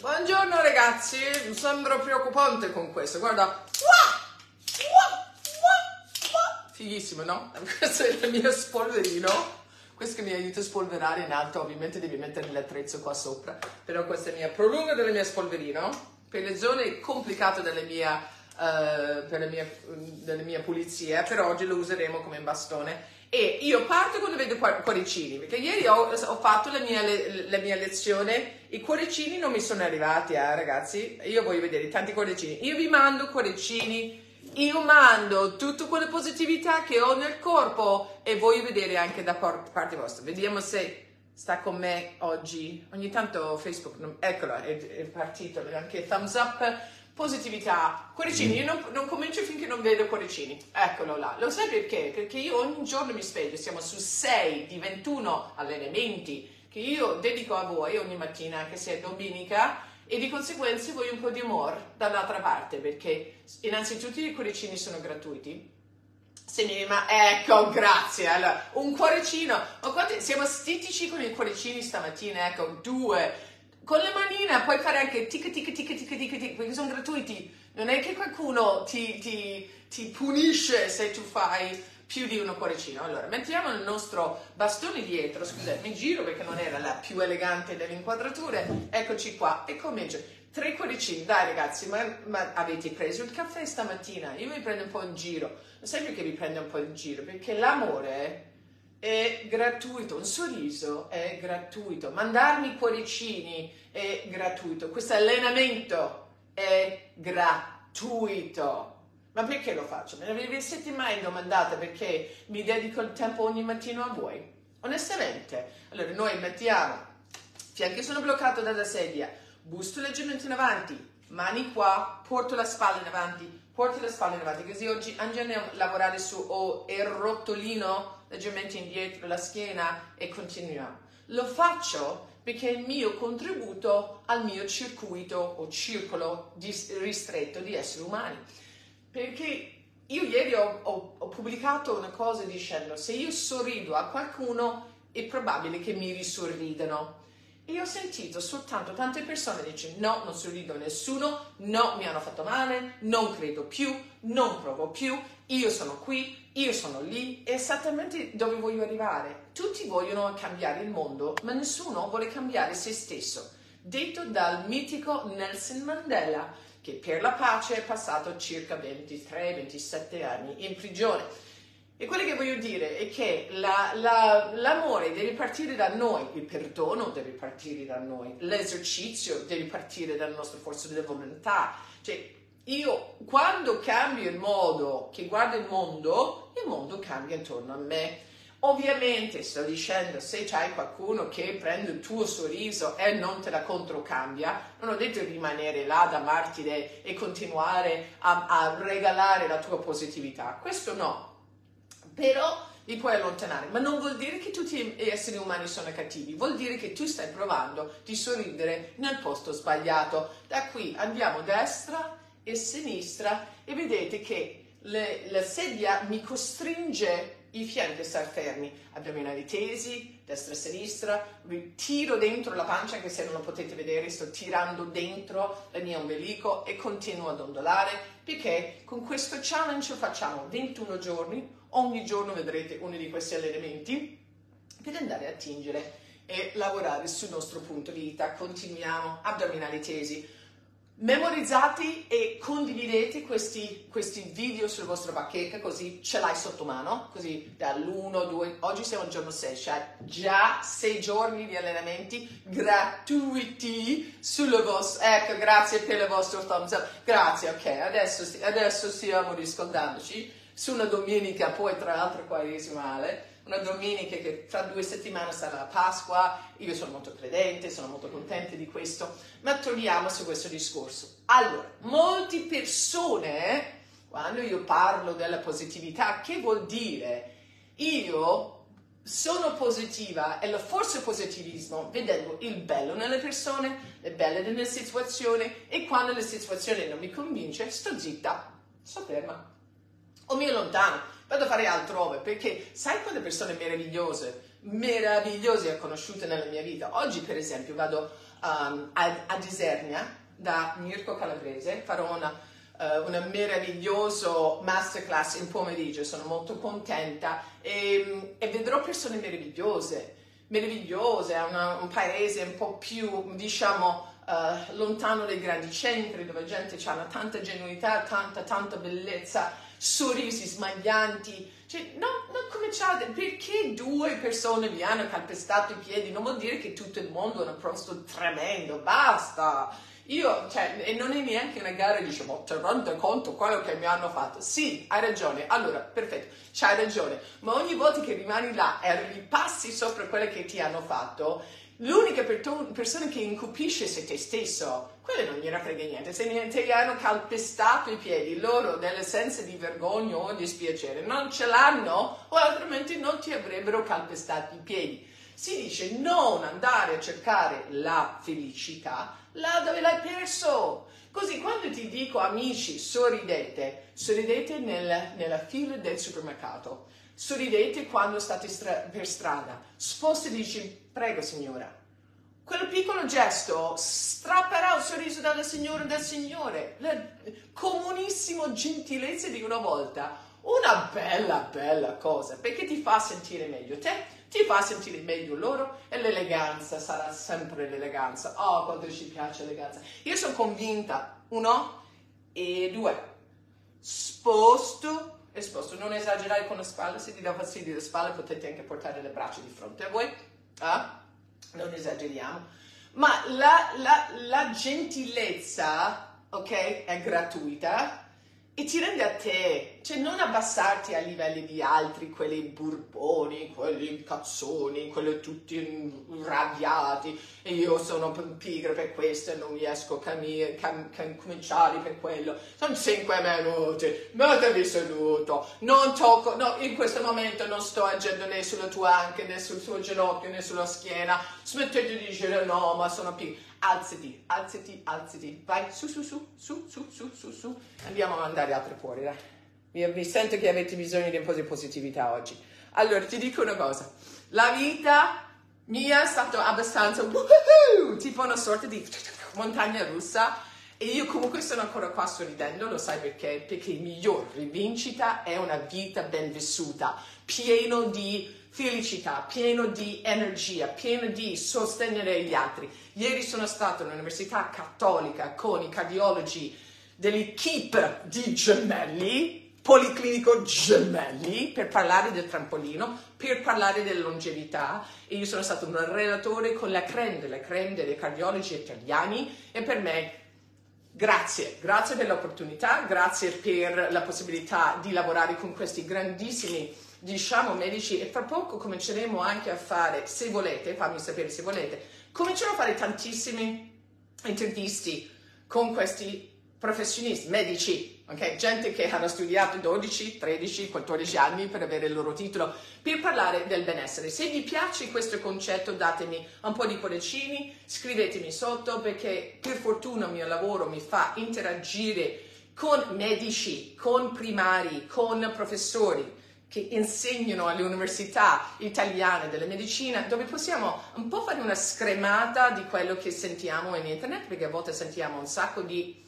Buongiorno ragazzi, sembro preoccupante con questo, guarda. Fighissimo, no? Questo è il mio spolverino. Questo mi aiuta a spolverare in alto, ovviamente devi mettere l'attrezzo qua sopra, però questa è la mia prolunga del mio spolverino per le zone complicate della mia, uh, per la mia, della mia pulizia, per oggi lo useremo come bastone. E io parto quando vedo cuoricini, perché ieri ho, ho fatto la mia, la mia, lezione, i cuoricini non mi sono arrivati, eh, ragazzi, io voglio vedere tanti cuoricini. Io vi mando cuoricini, io mando tutta quella positività che ho nel corpo e voglio vedere anche da parte vostra. Vediamo se sta con me oggi. Ogni tanto Facebook, eccolo, è, è partito, anche thumbs up positività, cuoricini, io non, non, comincio finché non vedo cuoricini, eccolo là, lo sai perché? Perché io ogni giorno mi sveglio, siamo su 6 di 21 allenamenti che io dedico a voi ogni mattina, anche se è domenica, e di conseguenza voglio un po' di amore dall'altra parte, perché innanzitutto i cuoricini sono gratuiti, se ne ma ecco, grazie. Allora, un cuoricino. Ma quanti, siamo stitici con i cuoricini stamattina, ecco, due con le manine puoi fare anche tic tic tic tic tic tic perché sono gratuiti. Non è che qualcuno ti, ti, ti punisce se tu fai più di uno cuoricino. Allora, mettiamo il nostro bastone dietro, scusate, mi giro perché non era la più elegante delle inquadrature. Eccoci qua e comincio. Tre cuoricini, dai ragazzi, ma, ma, avete preso il caffè stamattina? Io mi prendo un po' in giro. Sai perché mi prendo un po' in giro? Perché l'amore è gratuito, un sorriso è gratuito, mandarmi cuoricini è gratuito, questo allenamento è gratuito. Ma perché lo faccio? Me ne siete mai domandate perché mi dedico il tempo ogni mattino a voi? Onestamente. Allora noi mettiamo, fianchi sono bloccato dalla sedia, busto leggermente in avanti, mani qua, porto la spalla in avanti, porto la spalla in avanti, così oggi andiamo a lavorare su oh, il rotolino leggermente indietro la schiena e continuiamo. Lo faccio perché è il mio contributo al mio circuito o circolo di, ristretto di esseri umani. Perché io ieri ho, ho, ho pubblicato una cosa dicendo se io sorrido a qualcuno è probabile che mi risorridano. E ho sentito soltanto tante persone dire no, non sorrido a nessuno, no, mi hanno fatto male, non credo più, non provo più, io sono qui, io sono lì, è esattamente dove voglio arrivare. Tutti vogliono cambiare il mondo, ma nessuno vuole cambiare se stesso. Detto dal mitico Nelson Mandela, che per la pace è passato circa 23-27 anni in prigione. E quello che voglio dire è che la, la, l'amore deve partire da noi, il perdono deve partire da noi, l'esercizio deve partire dalla nostra forza di volontà. Cioè, io quando cambio il modo che guardo il mondo, il mondo cambia intorno a me. Ovviamente sto dicendo, se c'hai qualcuno che prende il tuo sorriso e non te la controcambia, non ho detto rimanere là da martire e continuare a, a regalare la tua positività. Questo no. Però li puoi allontanare, ma non vuol dire che tutti gli esseri umani sono cattivi, vuol dire che tu stai provando di sorridere nel posto sbagliato. Da qui andiamo destra e sinistra e vedete che le, la sedia mi costringe i fianchi a stare fermi, addominali tesi, destra e sinistra, tiro dentro la pancia, anche se non lo potete vedere, sto tirando dentro il mio ombelico e continuo ad ondolare, perché con questo challenge facciamo 21 giorni, ogni giorno vedrete uno di questi allenamenti, per andare a tingere e lavorare sul nostro punto di vita. Continuiamo, addominali tesi, memorizzate e condividete questi, questi, video sul vostro bacheca così ce l'hai sotto mano, così dall'1, 2, oggi siamo al giorno 6, cioè già 6 giorni di allenamenti gratuiti sul vostro, ecco grazie per il vostro thumbs up, grazie, ok, adesso, adesso stiamo riscaldandoci su una domenica poi tra l'altro quaresimale una domenica che tra due settimane sarà la Pasqua, io sono molto credente, sono molto contenta di questo, ma torniamo su questo discorso. Allora, molte persone, quando io parlo della positività, che vuol dire? Io sono positiva e la forza positivismo vedendo il bello nelle persone, le belle nelle situazioni e quando la situazione non mi convince sto zitta, sto ferma o mi allontano vado a fare altrove perché sai quante persone meravigliose, meravigliose ho conosciute nella mia vita. Oggi, per esempio, vado um, a, a Disernia da Mirko Calabrese, farò una, uh, una meravigliosa masterclass in pomeriggio, sono molto contenta e, e vedrò persone meravigliose, meravigliose, è un paese un po' più, diciamo, uh, lontano dai grandi centri, dove la gente ha tanta genuinità, tanta, tanta bellezza, sorrisi smaglianti, cioè, no, non cominciate, perché due persone vi hanno calpestato i piedi? Non vuol dire che tutto il mondo è un posto tremendo, basta! Io, cioè, e non è neanche una gara, dice, ma ti rende conto quello che mi hanno fatto? Sì, hai ragione, allora, perfetto, c'hai ragione, ma ogni volta che rimani là e ripassi sopra quello che ti hanno fatto, l'unica persona che incupisce sei te stesso, quello non gliene frega niente, se ti hanno calpestato i piedi, loro delle sense di vergogna o di dispiacere non ce l'hanno o altrimenti non ti avrebbero calpestato i piedi. Si dice non andare a cercare la felicità là dove l'hai perso. Così quando ti dico amici, sorridete, sorridete nel, nella fila del supermercato, sorridete quando state stra- per strada, sposti e dici prego signora. Quel piccolo gesto strapperà il sorriso dalla signora e del signore, la comunissima gentilezza di una volta, una bella, bella cosa, perché ti fa sentire meglio. Te? Ti fa sentire meglio loro? E l'eleganza sarà sempre l'eleganza. Oh, quanto ci piace l'eleganza. Io sono convinta, uno e due, sposto e sposto. Non esagerare con le spalle, se ti dà fastidio le spalle potete anche portare le braccia di fronte a voi. Ah? Non esageriamo. Ma la, la, la gentilezza, ok, è gratuita e ti rende a te, cioè non abbassarti ai livelli di altri, quelli burboni, quelli cazzoni, quelli tutti arrabbiati e io sono pigro per questo e non riesco a cam- cam- cam- cominciare per quello. Sono cinque minuti, mettevi seduto, non tocco, no, in questo momento non sto agendo né sulla tua anca, né sul tuo ginocchio, né sulla schiena, smettete di dire no, ma sono pigro alzati, alzati, alzati, vai su, su, su, su, su, su, su, su. Andiamo a mandare altri fuori, dai. Mi, mi sento che avete bisogno di un po' di positività oggi. Allora, ti dico una cosa. La vita mia è stata abbastanza woohoo, tipo una sorta di montagna russa e io comunque sono ancora qua sorridendo, lo sai perché? Perché il miglior rivincita è una vita ben vissuta, pieno di felicità, pieno di energia, pieno di sostenere gli altri. Ieri sono stato all'Università Cattolica con i cardiologi dell'equipe di Gemelli, Policlinico Gemelli, per parlare del trampolino, per parlare della longevità. E io sono stato un relatore con la creme delle creme dei cardiologi italiani e per me Grazie, grazie per l'opportunità, grazie per la possibilità di lavorare con questi grandissimi diciamo medici. E fra poco cominceremo anche a fare, se volete, fammi sapere se volete, cominceremo a fare tantissime interviste con questi professionisti, medici, okay? gente che hanno studiato 12, 13, 14 anni per avere il loro titolo, per parlare del benessere. Se vi piace questo concetto datemi un po' di cuoricini, scrivetemi sotto perché per fortuna il mio lavoro mi fa interagire con medici, con primari, con professori, che insegnano alle università italiane della medicina, dove possiamo un po' fare una scremata di quello che sentiamo in internet, perché a volte sentiamo un sacco di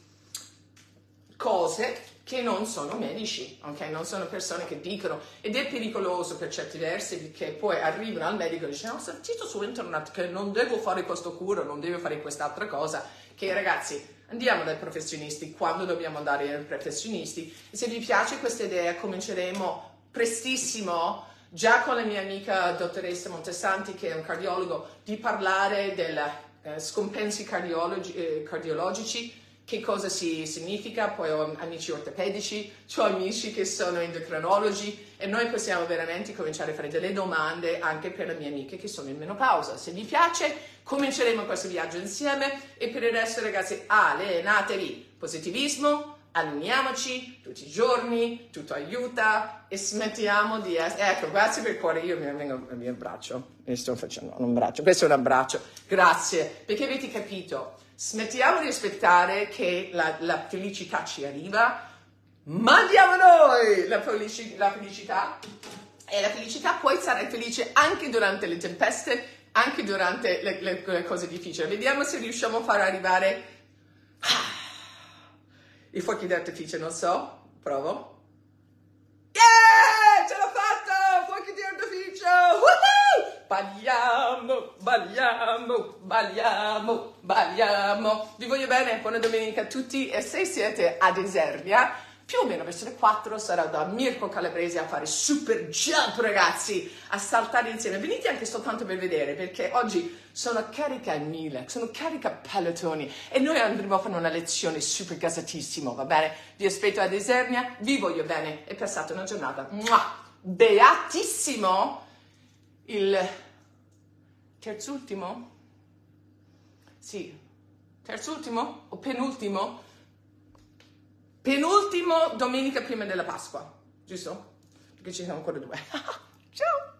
cose che non sono medici, ok? Non sono persone che dicono, ed è pericoloso per certi versi, perché poi arrivano al medico e dicono, ho sentito su internet che non devo fare questo cura, non devo fare quest'altra cosa, che ragazzi, andiamo dai professionisti quando dobbiamo andare dai professionisti. E se vi piace questa idea, cominceremo prestissimo, già con la mia amica dottoressa Montesanti, che è un cardiologo, di parlare dei eh, scompensi cardiologi, eh, cardiologici, che cosa si significa, poi ho amici ortopedici, ho amici che sono endocrinologi e noi possiamo veramente cominciare a fare delle domande anche per le mie amiche che sono in menopausa. Se vi piace, cominceremo questo viaggio insieme e per il resto ragazzi, allenatevi! Positivismo, alluniamoci tutti i giorni, tutto aiuta e smettiamo di essere... Ecco, grazie per il cuore, io mi vengo al mio braccio, mi sto facendo un braccio, questo è un abbraccio, grazie, perché avete capito, smettiamo di aspettare che la, la felicità ci arriva, mandiamo noi la, felici, la felicità e la felicità poi sarà felice anche durante le tempeste anche durante le, le, le cose difficili. Vediamo se riusciamo a far arrivare i fuochi d'artificio, non so, provo. Yeah! Ce l'ho fatta! Fuochi d'artificio! Woohoo! Balliamo, balliamo, balliamo, balliamo. Vi voglio bene, buona domenica a tutti e se siete ad Esernia, più o meno verso le 4 sarò da Mirko Calabrese a fare super jump ragazzi, a saltare insieme. Venite anche soltanto per vedere perché oggi sono carica mille, sono carica pelotoni e noi andremo a fare una lezione super gasatissimo, va bene? Vi aspetto ad Esernia, vi voglio bene e passate una giornata beatissimo. Il terzultimo? Sì, terzultimo o penultimo? Penultimo domenica prima della Pasqua, giusto? Perché ci sono ancora due. Ciao!